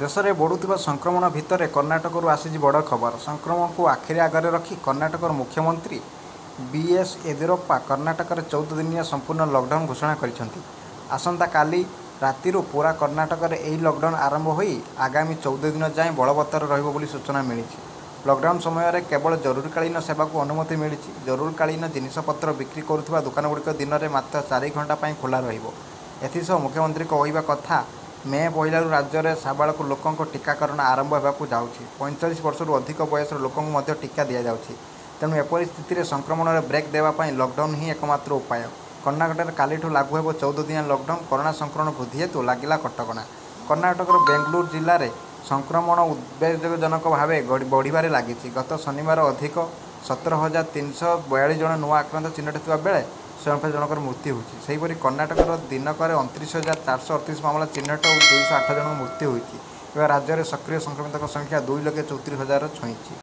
ଦେଶରେ ବଢ଼ୁଥିବା ସଂକ୍ରମଣ ଭିତରେ କର୍ଣ୍ଣାଟକରୁ ଆସିଛି ବଡ଼ ଖବର। ସଂକ୍ରମଣକୁ ଆଖିରେ ଆଗରେ ରଖି କର୍ଣ୍ଣାଟକର ମୁଖ୍ୟମନ୍ତ୍ରୀ ବି ଏସ୍ ୟେଦିୟୁରପ୍ପା କର୍ଣ୍ଣାଟକରେ ଚଉଦ ଦିନିଆ ସମ୍ପୂର୍ଣ୍ଣ ଲକଡାଉନ୍ ଘୋଷଣା କରିଛନ୍ତି। ଆସନ୍ତାକାଲି ରାତିରୁ ପୂରା କର୍ଣ୍ଣାଟକରେ ଏହି ଲକଡାଉନ୍ ଆରମ୍ଭ ହୋଇ ଆଗାମୀ ଚଉଦ ଦିନ ଯାଏଁ ବଳବତ୍ତର ରହିବ ବୋଲି ସୂଚନା ମିଳିଛି। ଲକଡାଉନ୍ ସମୟରେ କେବଳ ଜରୁରୀକାଳୀନ ସେବାକୁ ଅନୁମତି ମିଳିଛି। ଜରୁରୀକାଳୀନ ଜିନିଷପତ୍ର ବିକ୍ରି କରୁଥିବା ଦୋକାନଗୁଡ଼ିକ ଦିନରେ ମାତ୍ର ଚାରି ଘଣ୍ଟା ପାଇଁ ଖୋଲା ରହିବ। ଏଥିସହ ମୁଖ୍ୟମନ୍ତ୍ରୀଙ୍କ କହିବା କଥା ମେ ପହିଲାରୁ ରାଜ୍ୟରେ ସାବାଳକ ଲୋକଙ୍କ ଟିକାକରଣ ଆରମ୍ଭ ହେବାକୁ ଯାଉଛି। ପଇଁଚାଳିଶ ବର୍ଷରୁ ଅଧିକ ବୟସର ଲୋକଙ୍କୁ ମଧ୍ୟ ଟିକା ଦିଆଯାଉଛି। ତେଣୁ ଏପରି ସ୍ଥିତିରେ ସଂକ୍ରମଣରେ ବ୍ରେକ୍ ଦେବା ପାଇଁ ଲକଡାଉନ୍ ହିଁ ଏକମାତ୍ର ଉପାୟ। କର୍ଣ୍ଣାଟକରେ କାଲିଠୁ ଲାଗୁ ହେବ ଚଉଦ ଦିନିଆ ଲକଡାଉନ୍ କରୋନା ସଂକ୍ରମଣ ବୃଦ୍ଧି ହେତୁ ଲାଗିଲା କଟକଣା। କର୍ଣ୍ଣାଟକର ବେଙ୍ଗଲୁରୁ ଜିଲ୍ଲାରେ ସଂକ୍ରମଣ ଉଦ୍ବେଗଜନକ ଭାବେ ବଢ଼ିବାରେ ଲାଗିଛି। ଗତ ଶନିବାର ଅଧିକ ସତର ହଜାର ତିନିଶହ ବୟାଳିଶ ଜଣ ନୂଆ ଆକ୍ରାନ୍ତ ଚିହ୍ନଟ ଥିବା ବେଳେ ସ୍ୱୟଂପେଶ ଜଣଙ୍କର ମୃତ୍ୟୁ ହୋଇଛି। ସେହିପରି କର୍ଣ୍ଣାଟକର ଦିନକରେ ଅଣତିରିଶ ହଜାର ଚାରିଶହ ଅଠତିରିଶ ମାମଲା ଚିହ୍ନଟ ଓ ଦୁଇଶହ ଆଠ ଜଣଙ୍କ ମୃତ୍ୟୁ ହୋଇଛି। ଏବେ ରାଜ୍ୟରେ ସକ୍ରିୟ ସଂକ୍ରମିତଙ୍କ ସଂଖ୍ୟା ଦୁଇ ଲକ୍ଷ ଚଉତିରିଶ ହଜାର ଛୁଇଁଛି।